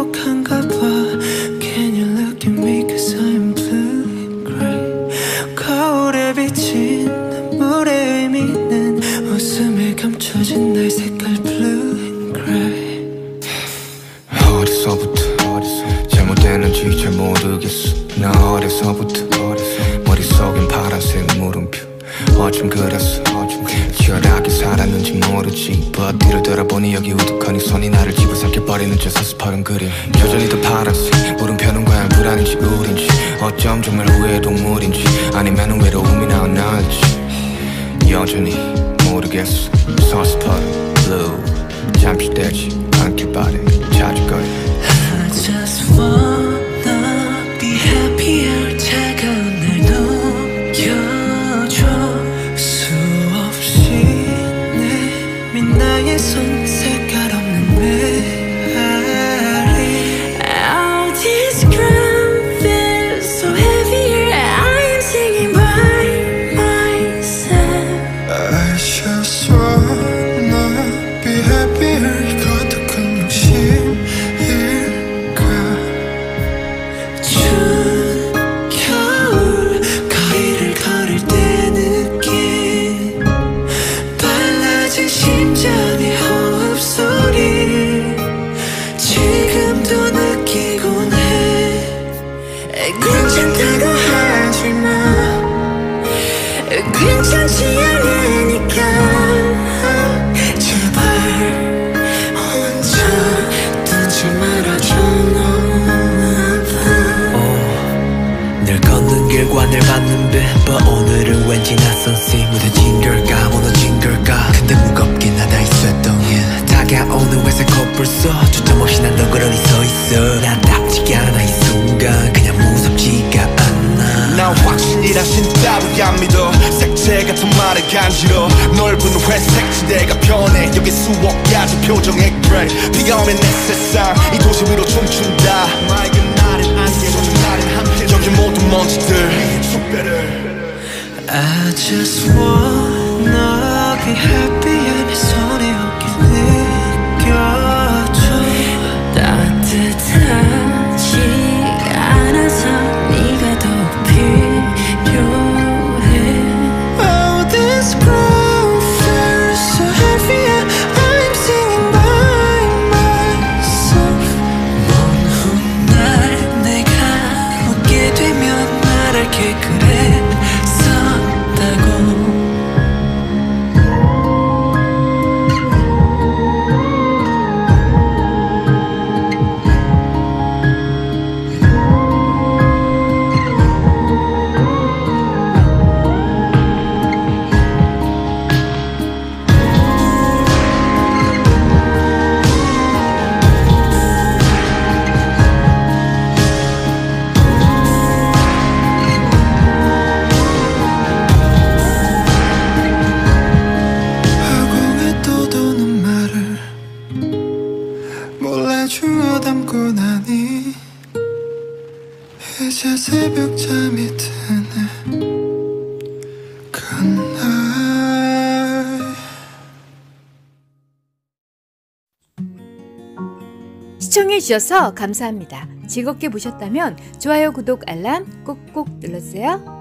행복한가 봐. Can you look at me? Cause I'm blue and gray. 거울에 비친 눈물의 의미는 웃음에 감춰진 날 색깔 blue and gray. 어디서부터 잘못됐는지 잘 모르겠어. 나 어려서부터 머릿속엔 파란색 물음표 어쩜 그랬어? 치열하게 살았는지 모르지. But 뒤를 돌아보니 여기 우두커니 손이 나를 집어삼켜 버리는 저 서스퍼른 그림. 여전히 더 파란색 물음표는 과연 불안인지 우린지. 어쩜 정말 후회의 동물인지. 아니면 외로움이 나날지. 여전히 모르겠어. 서스퍼른 blue 잠시 되지 않길 바래 괜찮다고 하지마 괜찮지 않으니까. 늘 맞는 빛 But 오늘은 왠지 낯선 씨 무뎌진 걸까 무너진 걸까. 근데 무겁게 나다 있었던 일 다가오는 회색 코뿔 써 주점 없이 난 확신이란 신 따윈 안 믿어. 색채 같은 말은 간지러. 넓은 회색 지대가 편해. 여기 수억 가지 표정의 grey 비가 오면 내 세상 이 도시 위로 춤춘다. 맑은 날엔 안개 젖은 날엔 한편 여기 모든 먼지들. 축배를. I just wanna be happy 내 손에 주워 담고 나니 이제 새벽 잠이 드네 그날 시청해주셔서 감사합니다. 즐겁게 보셨다면 좋아요, 구독, 알람 꼭꼭 눌러주세요.